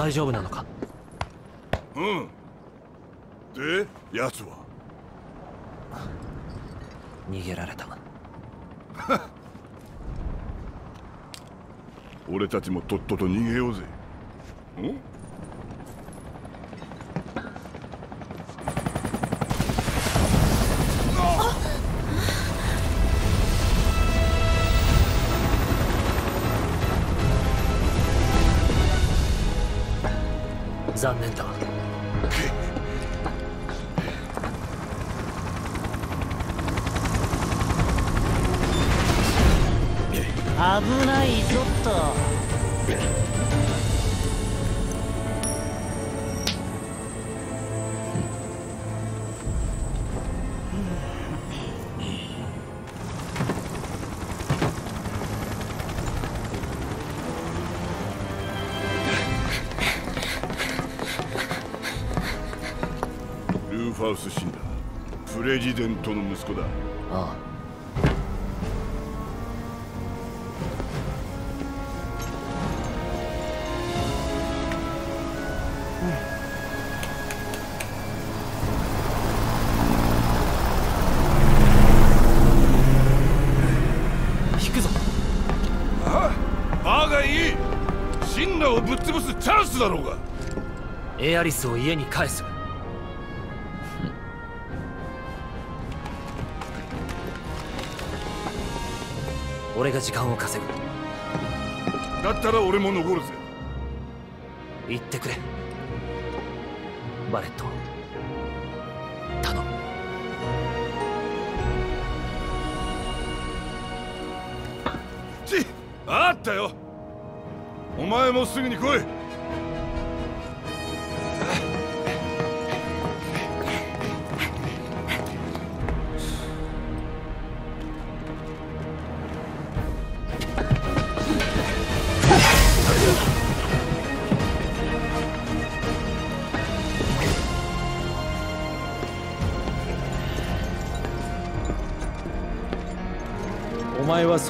大丈夫なのか？うん。で奴は？逃げられた。俺たちもとっとと逃げようぜ。ん？残念だプレジデントの息子だ。ああ。引くぞ。バーがいい。シンナをぶっ潰すチャンスだろうが。エアリスを家に返す時間を稼ぐ。だったら俺も残るぜ。言ってくれ。バレット頼む。ちあったよ。お前もすぐに来い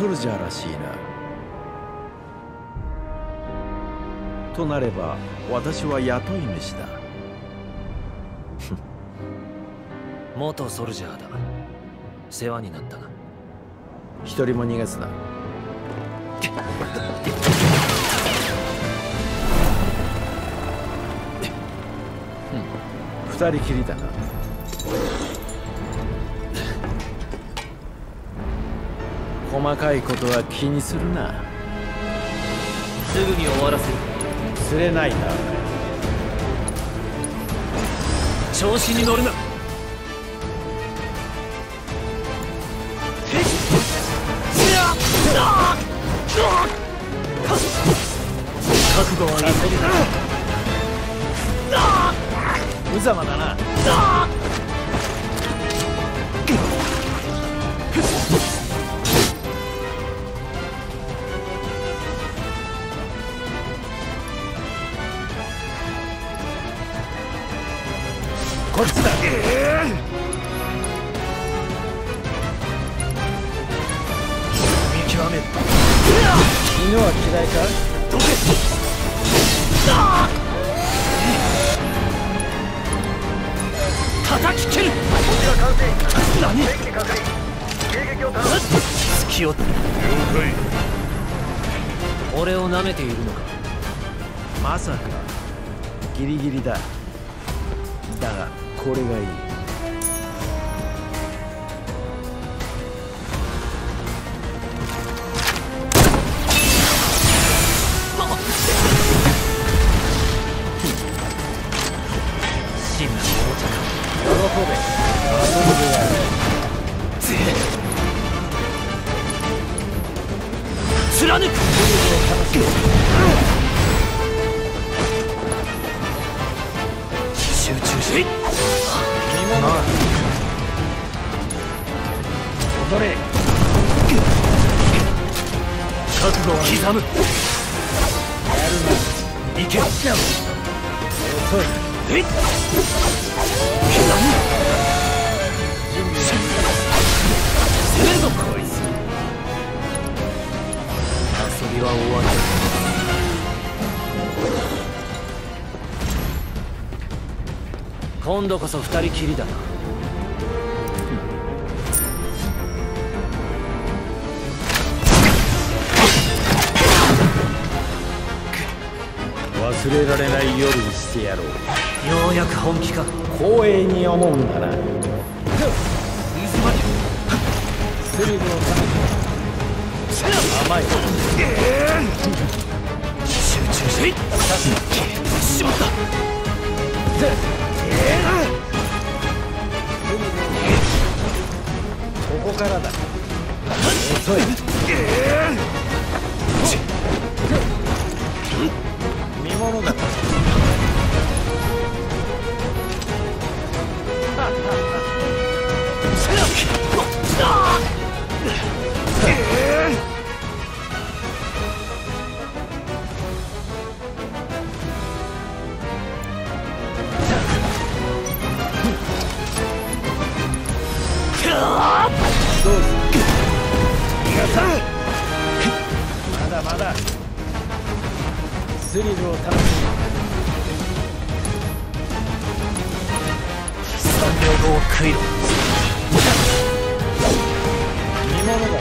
ソルジャーらしいな。となれば私は雇い主だ。元ソルジャーだ。世話になったな。一人も逃がすな二人きりだな細かいことは気にするな。すぐに終わらせる。釣れないな調子に乗るな。覚悟は無様だな犬は嫌いか？叩き切る。何？隙を了解。俺を舐めているのか？まさか。ギリギリだ。だがこれがいい度こそ二人きりだな。忘れられない夜にしてやろう。ようやく本気か。光栄に思うんだな。渦巻きスリルをた甘い集中ししまったここからだ。遅い。見物だどうぞ。まだまだ。スリルを楽し3秒後を食いろ。見物だこ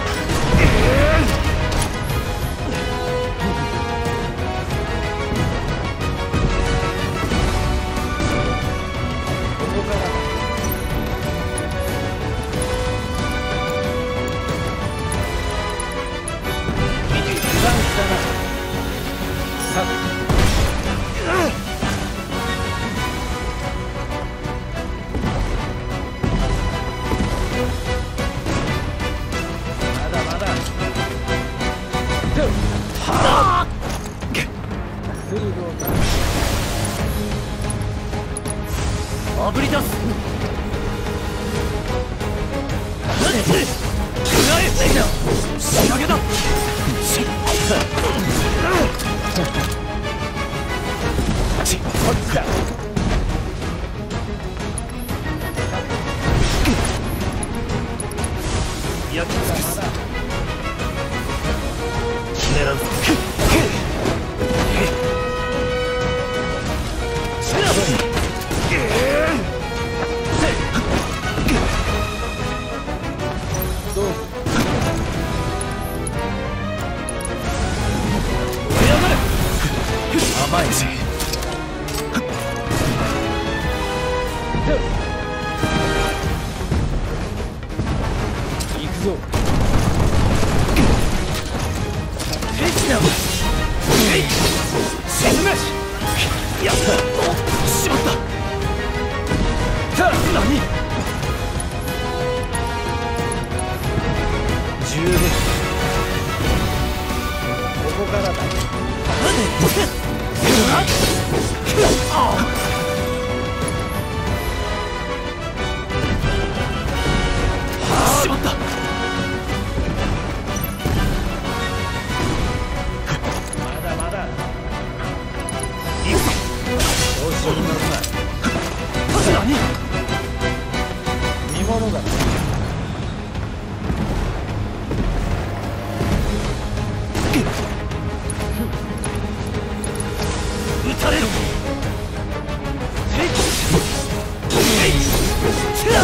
へいせや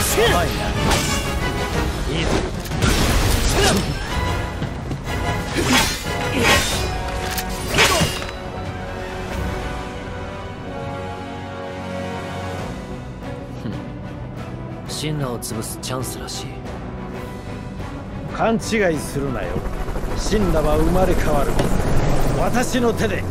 せや甘いないいぞせや神羅を潰すチャンスらしい。勘違いするなよ。神羅は生まれ変わる。私の手で。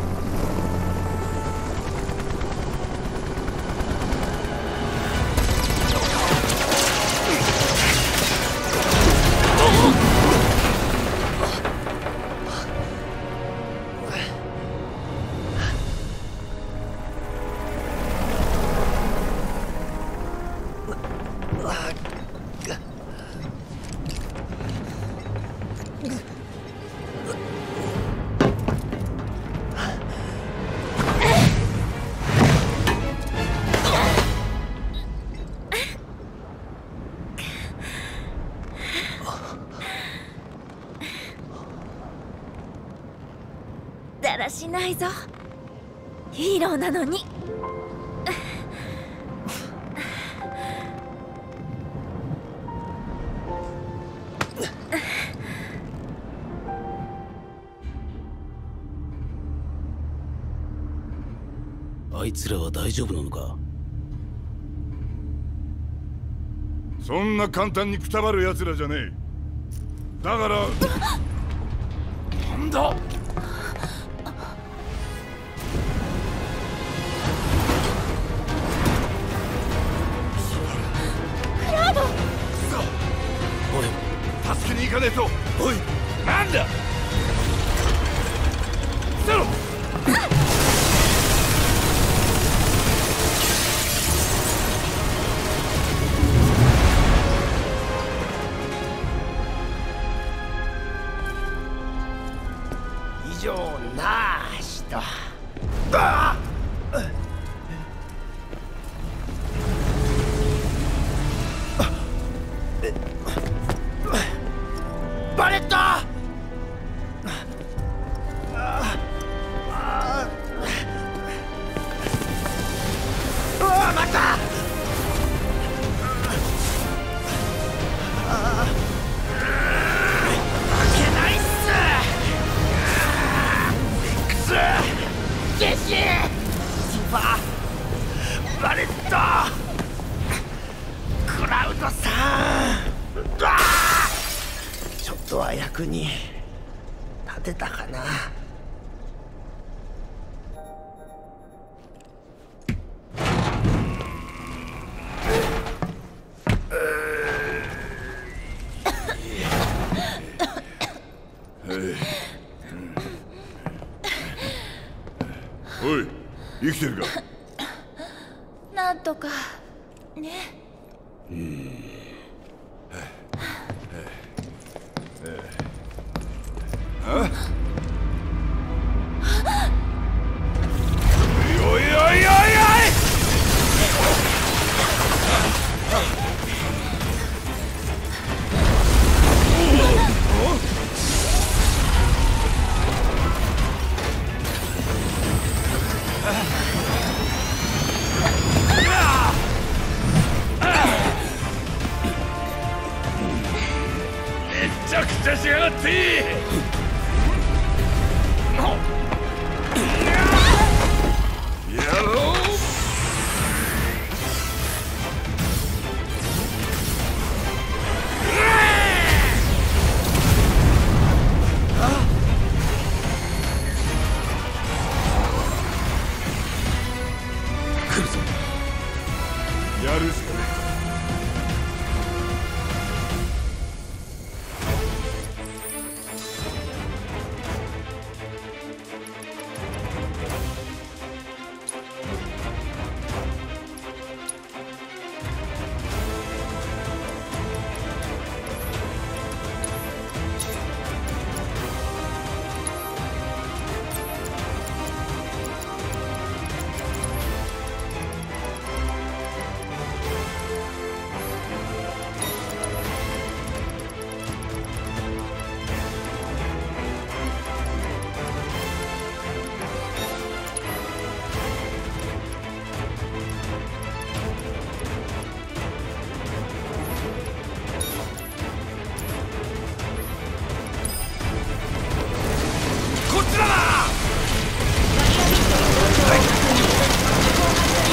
丈夫なのか？そんな簡単にくたばる奴らじゃねえ。だからなんだ？クラード！俺助けに行かねえと。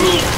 Move!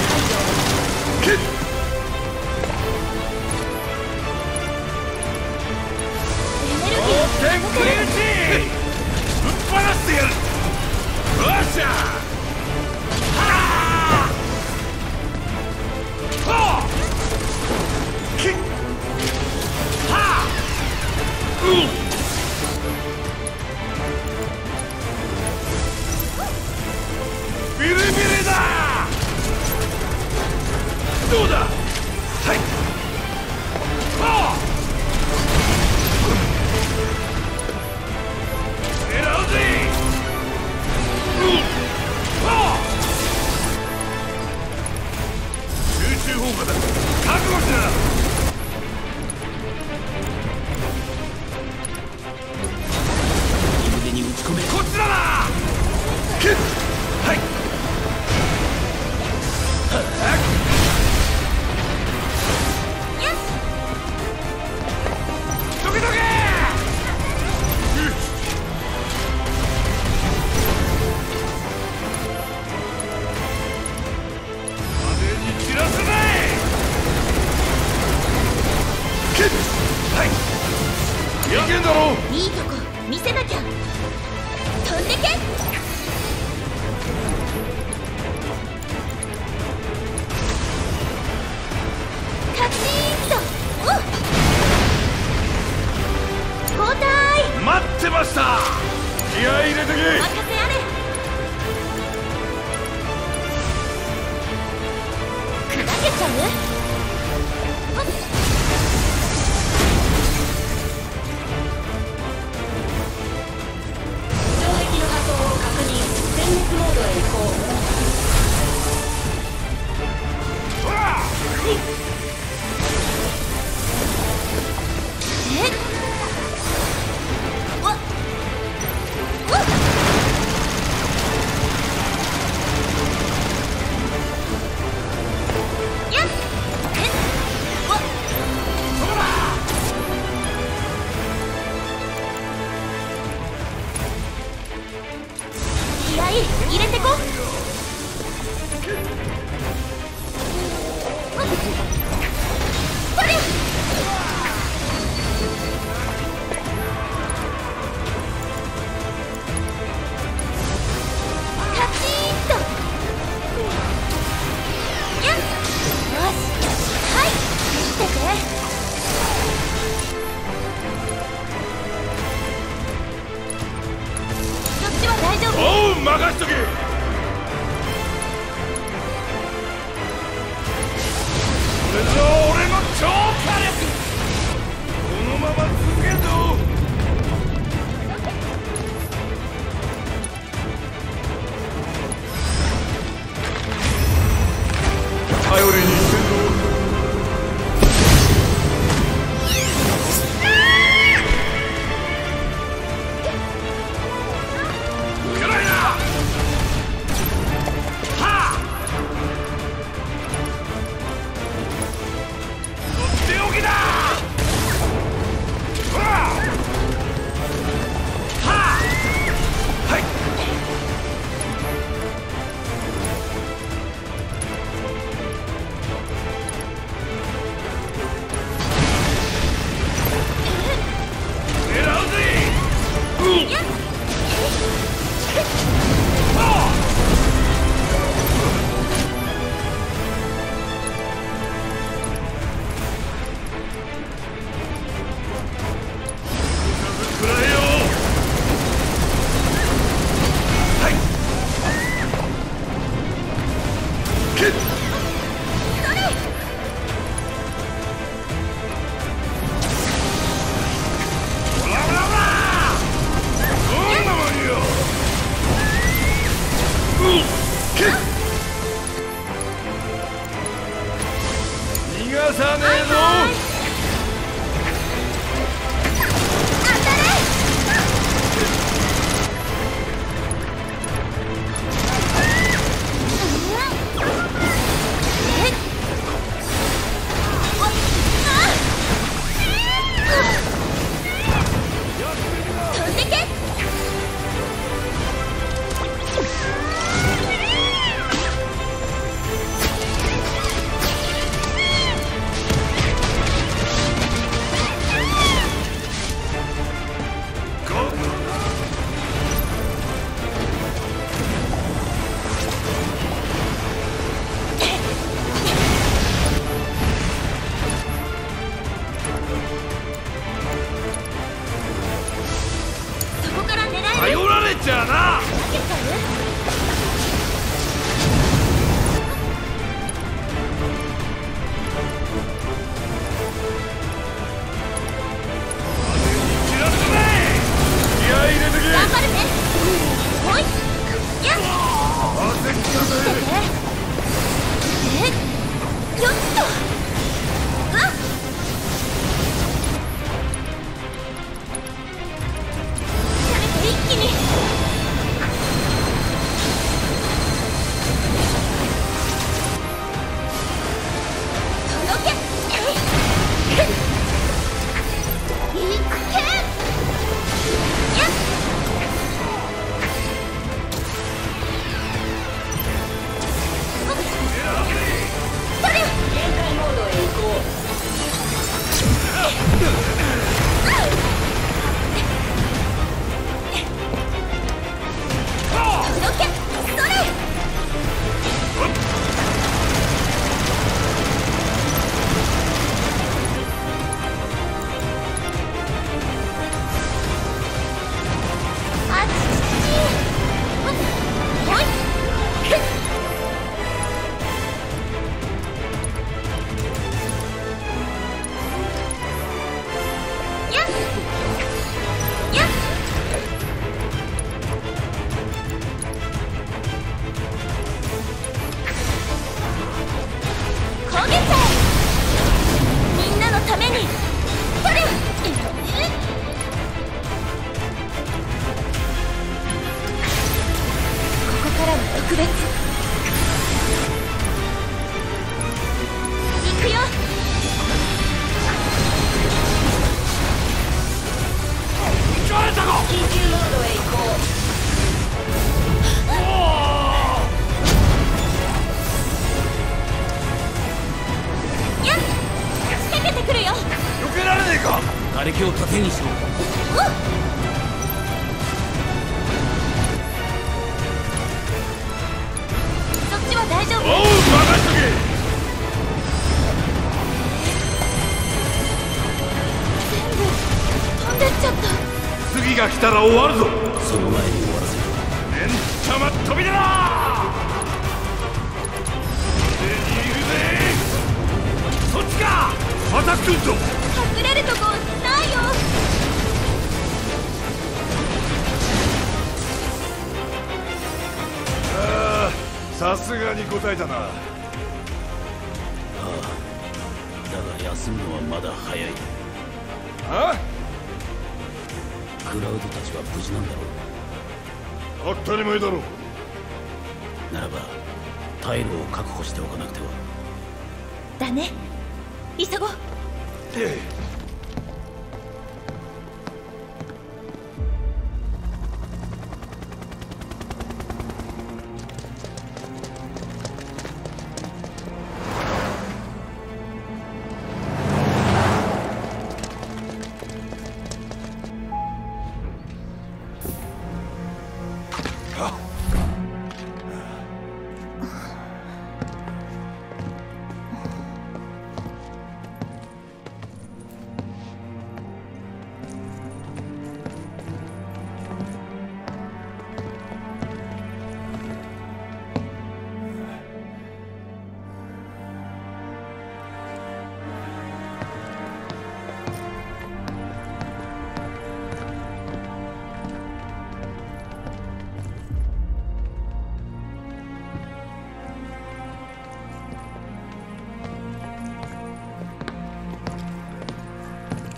matar a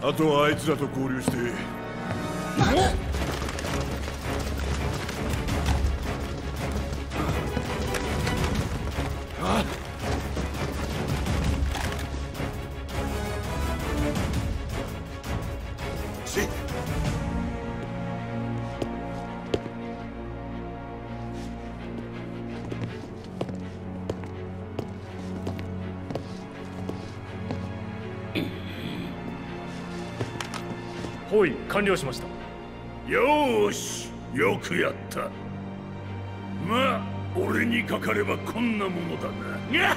あとはあいつらと合流して完了しました。よーしよくやった。まあ俺にかかればこんなものだな。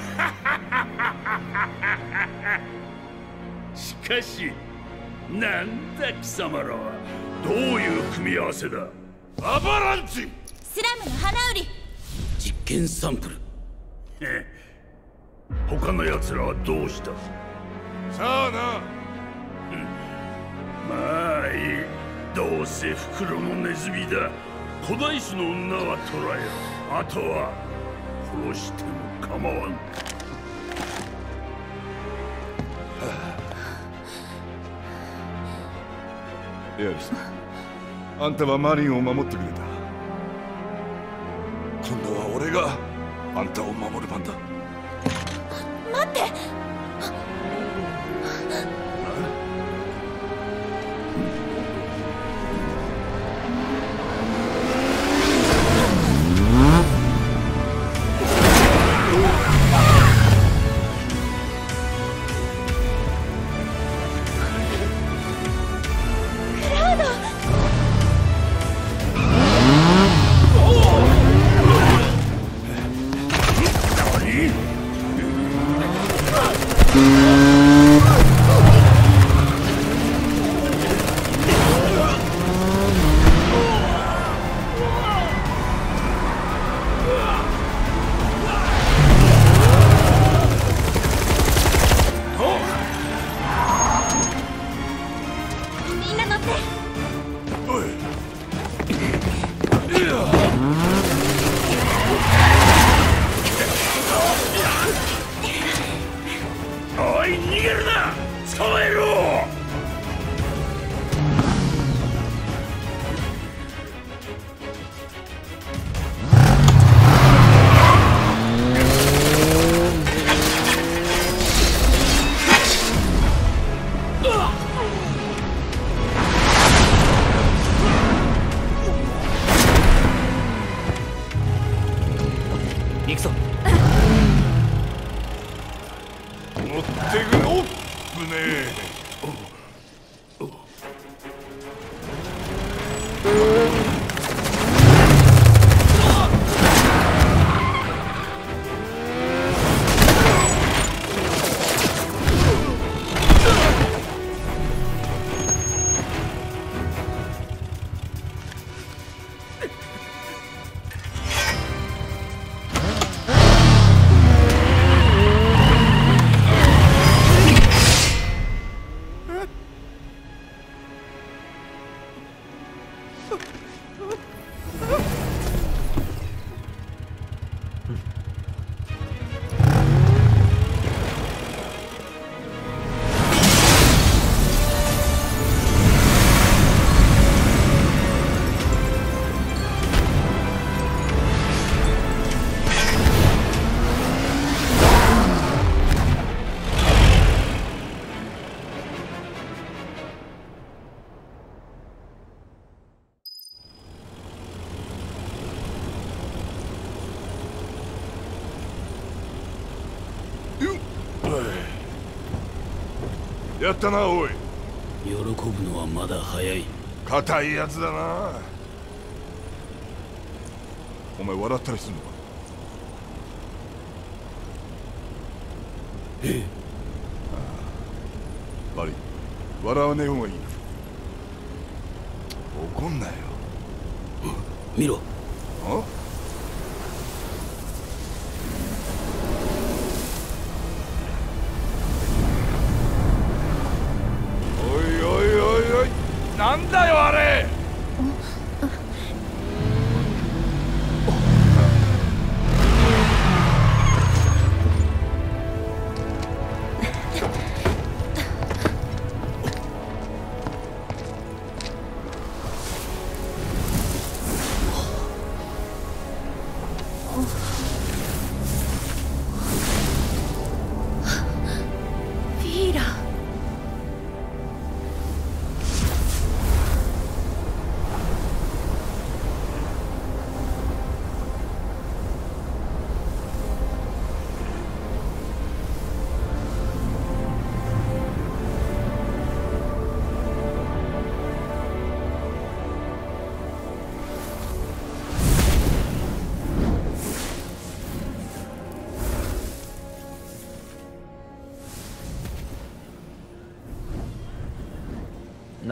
しかしなんだ貴様らはどういう組み合わせだ？アバランチ！スラムの花売り。実験サンプル。へ他の奴らはどうした？さあなまあいいどうせ袋のネズミだ。古代種の女は捕らえろ。あとは殺しても構わん。エアリスあんたはマリンを守ってくれた。今度は俺があんたを守る番だ。待ってやったなおい。喜ぶのはまだ早い。硬いやつだな。お前笑ったりするのか？え悪い。笑わねえ方がいい怒んなよ。見ろ。あ？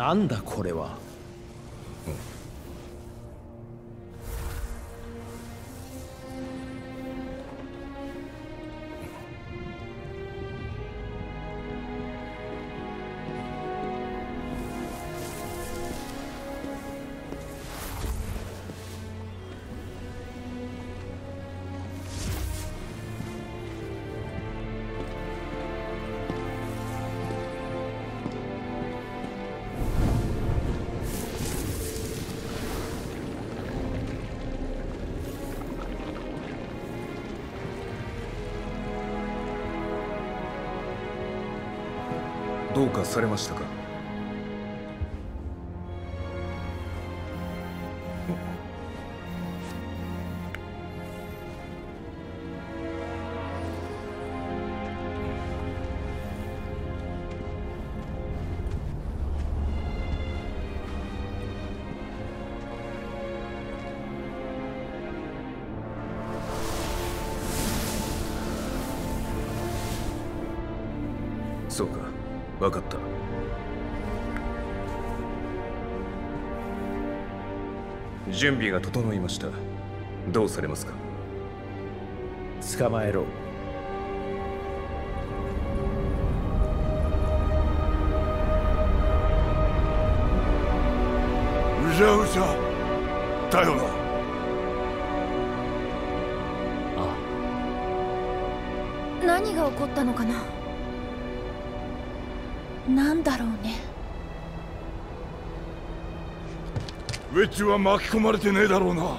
なんだこれは。どうかされましたか？準備が整いました。どうされますか？捕まえろ。うじゃうじゃ。だよな。何が起こったのかな？なんだろう？ッジは巻き込まれてねえだろうな。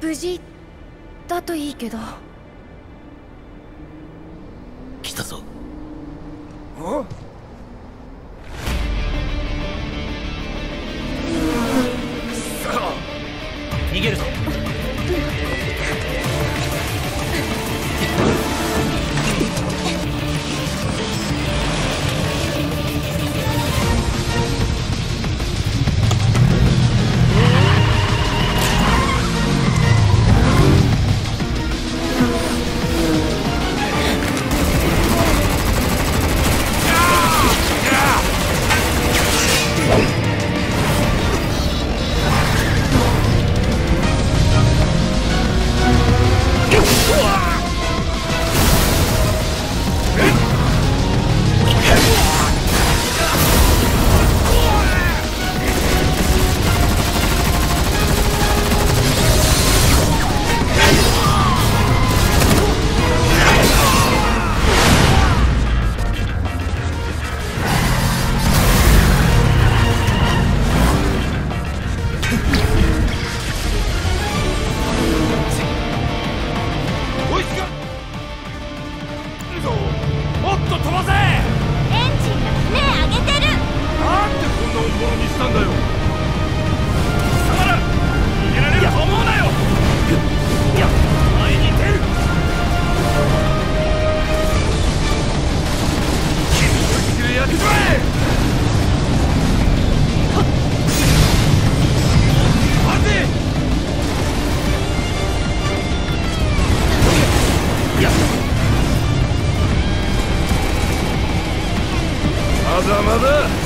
無事だといいけど。来たぞ。あ？逃げるぞま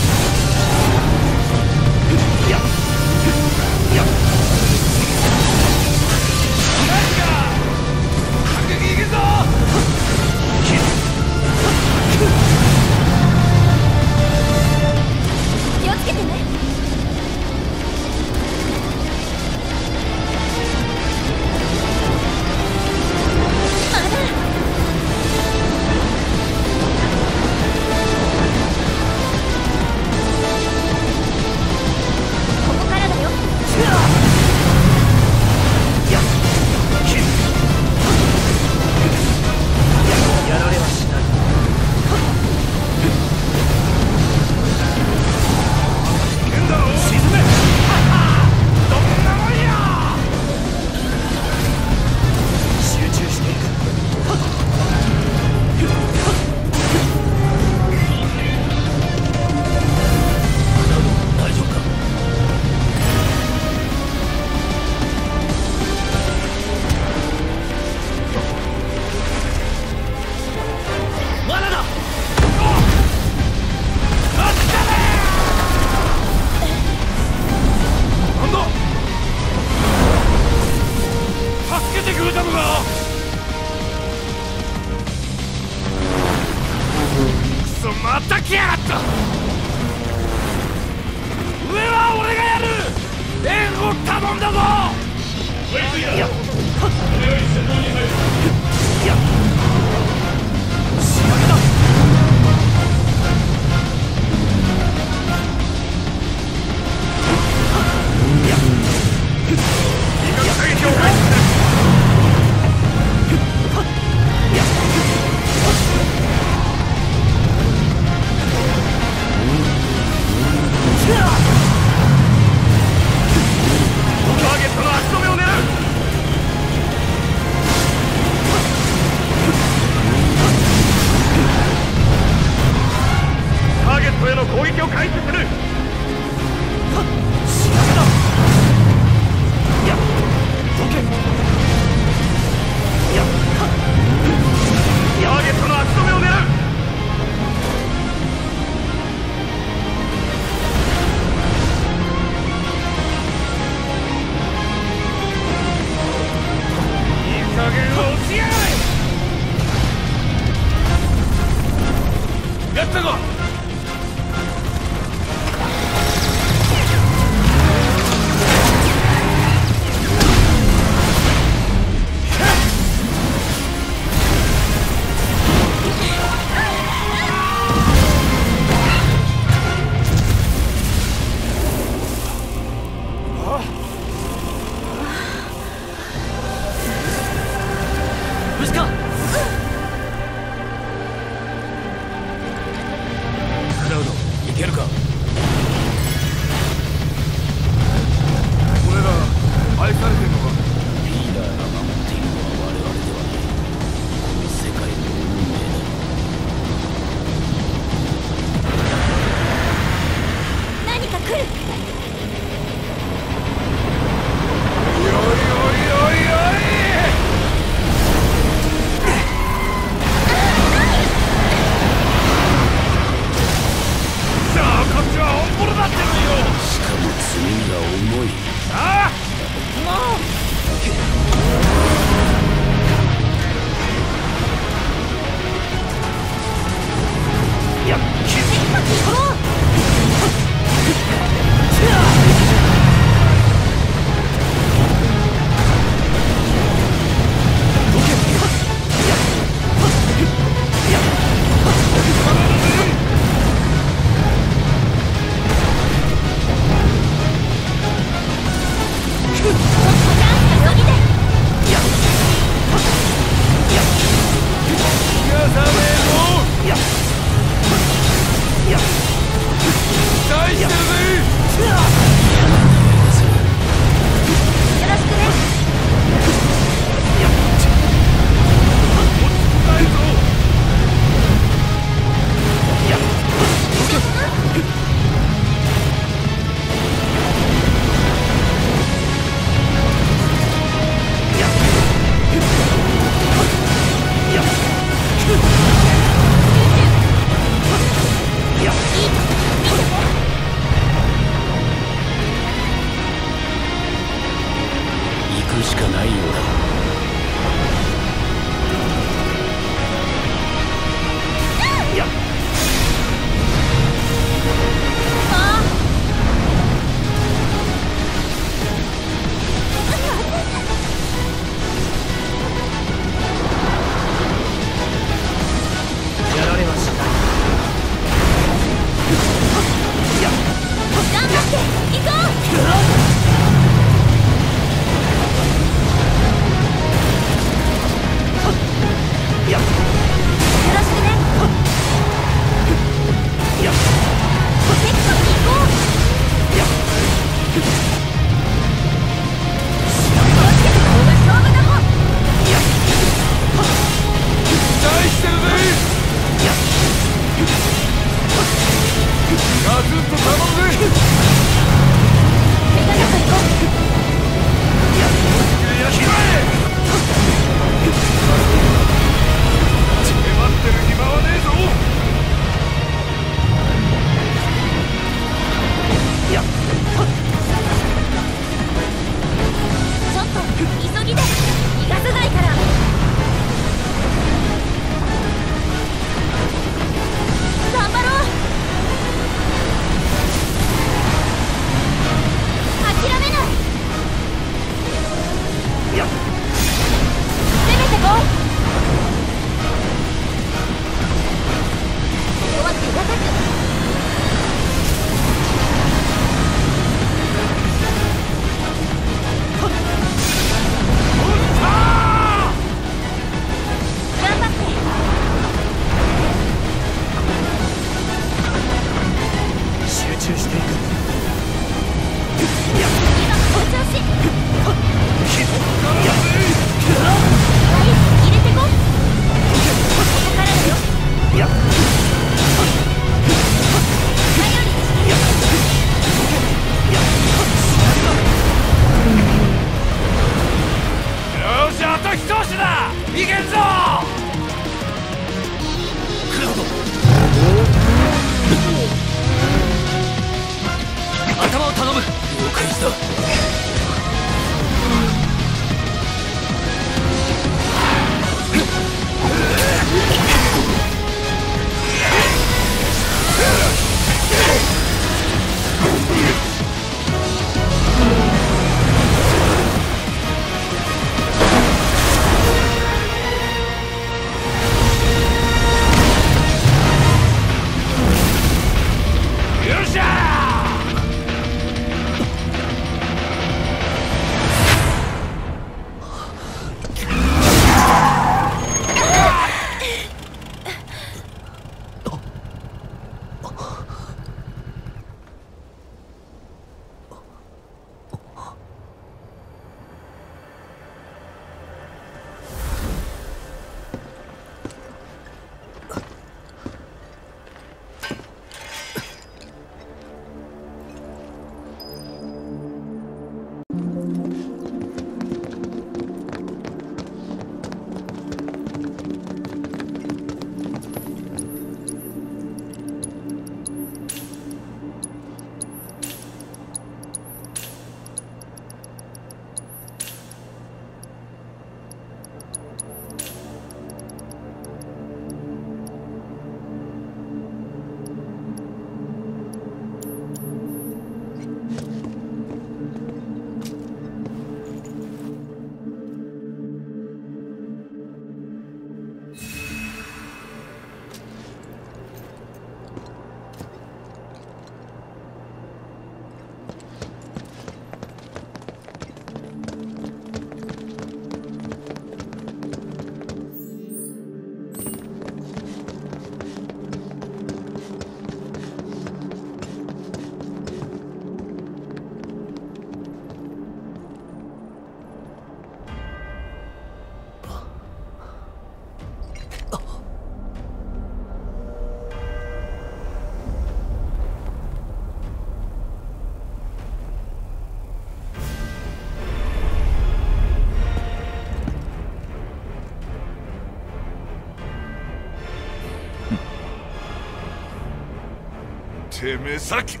てめえさっき違う。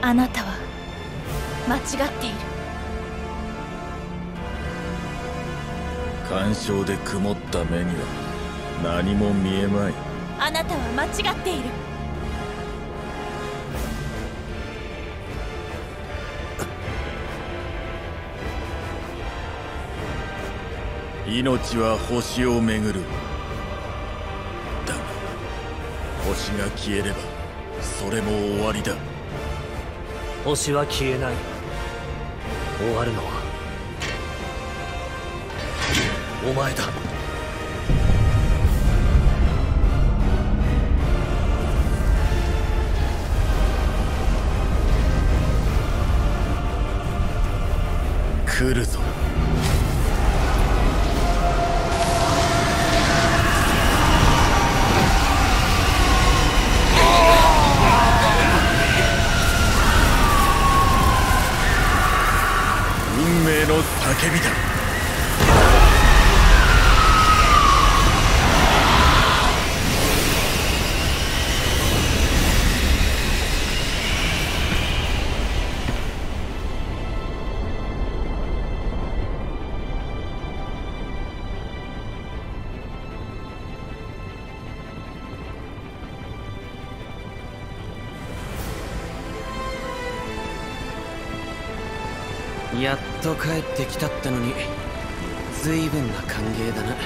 あなたは間違っている。干渉で曇った目には何も見えまい。あなたは間違っている命は星を巡る。だが星が消えればそれも終わりだ。星は消えない。終わるのは。お前だ。来るぞと帰ってきたってのに随分な歓迎だな。っ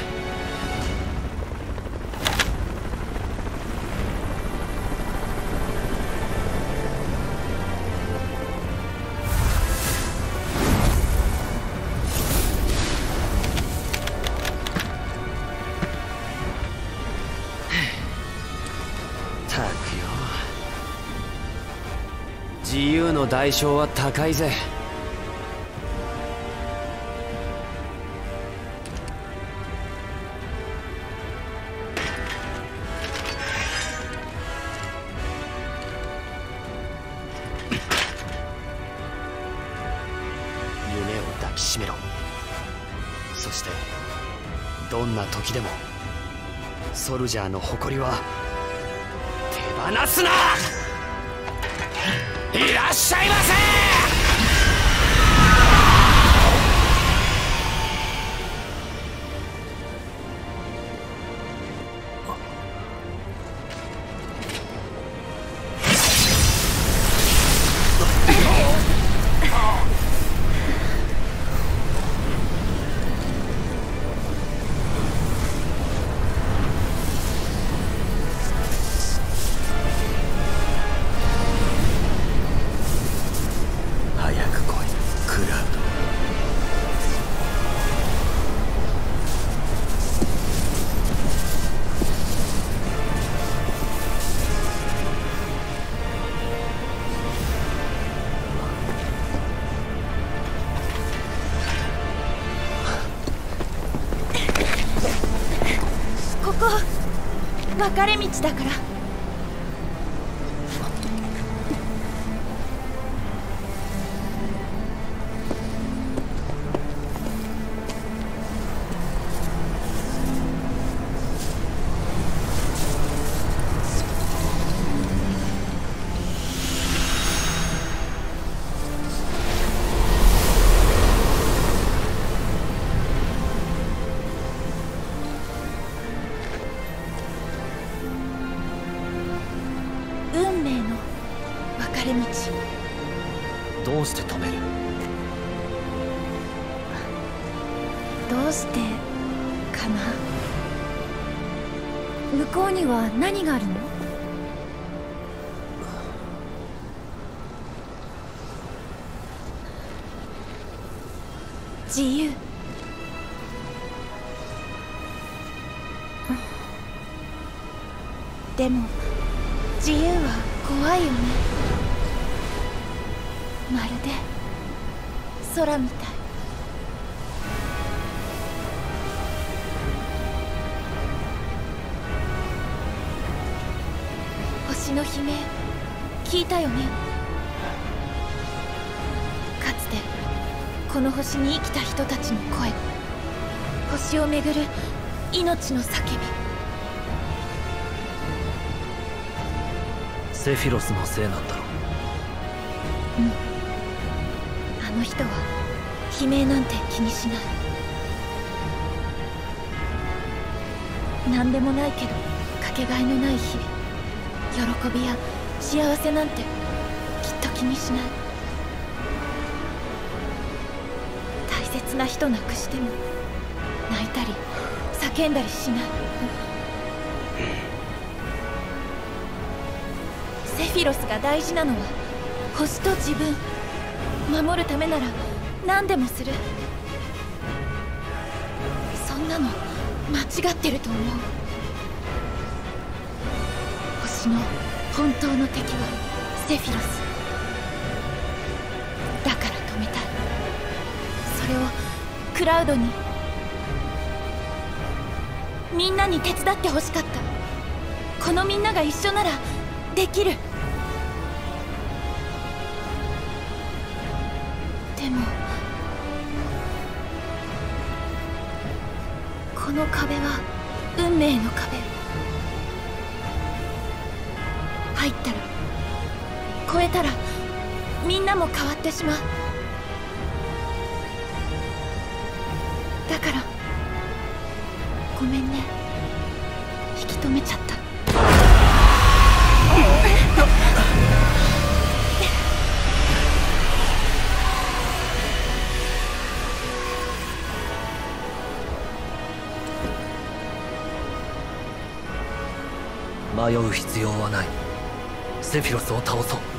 たくよ。自由の代償は高いぜ。ソルジャーの誇りは手放すな！いらっしゃいませだから。向こうには何があるの？この星に生きた人たちの声。星をめぐる命の叫び。セフィロスのせいなんだろあの人は悲鳴なんて気にしない。何でもないけどかけがえのない日々喜びや幸せなんてきっと気にしないな人なくしても泣いたり叫んだりしない。セフィロスが大事なのは星と自分。守るためなら何でもする。そんなの間違ってると思う。星の本当の敵はセフィロス。だから止めたい。それをクラウドに。みんなに手伝ってほしかった。このみんなが一緒ならできる。でもこの壁は運命の壁。入ったら越えたらみんなも変わってしまう。迷う必要はない。セフィロスを倒そう。